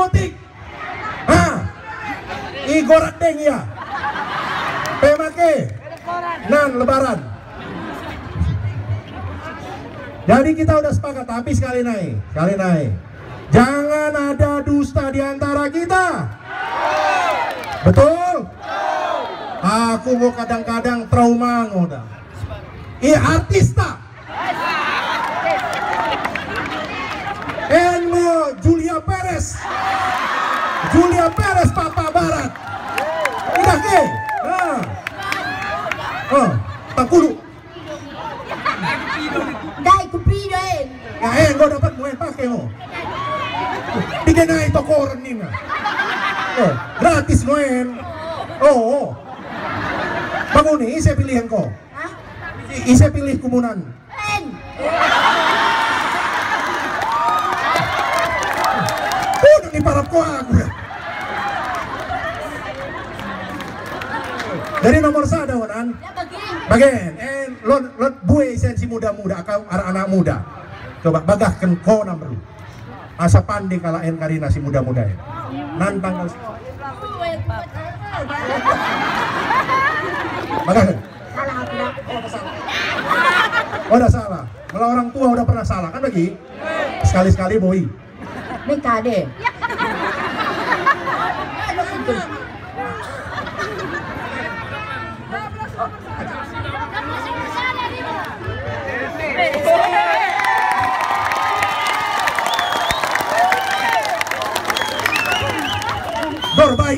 gotik. Ah, Igor Adeng ya. Pemake. Nan lebaran. Jadi kita udah sepakat, tapi sekali naik, sekali naik. Jangan ada dusta di antara kita. Betul? Aku mau kadang-kadang trauma ngoda. Iya artis Julia Perez. Julia Perez Papa Barat. Udah ke? Nah. Oh, tangkulu. Dai kupido eh. Ya eh, gue dapat mau pakai mo. Tiga na ito koran nina. Oh, gratis yan. Oo. Oh, Panguni, isa pilihan ko. Hah? I- Isa pilih kumunan. En. Oh, nang iparap ko ako. Dari nomor sada, wanan. Ya begini. Bagen, eh, lot lot buwe sen si muda-muda, akau anak-anak muda. Coba bagahkan ko nomor. Asa pandi kalaen karina si muda-muda ya. Nantang kau. Bagahkan. Salah aku dah. Oh, salah. Oh, udah salah. Kalau orang tua udah pernah salah kan bagi? Sekali-sekali boy. Minta deh. Berbaik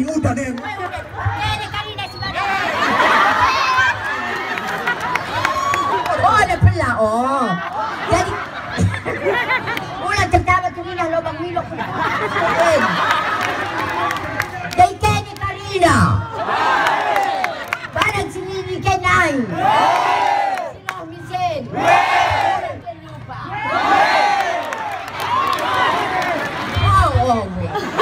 udah deh. Oh, ada pula. Oh. Jadi Ulang tertawa kanina lobang milok ko Amém! Senhor misericórdia! Glória a Deus, Pai! Oh, oh,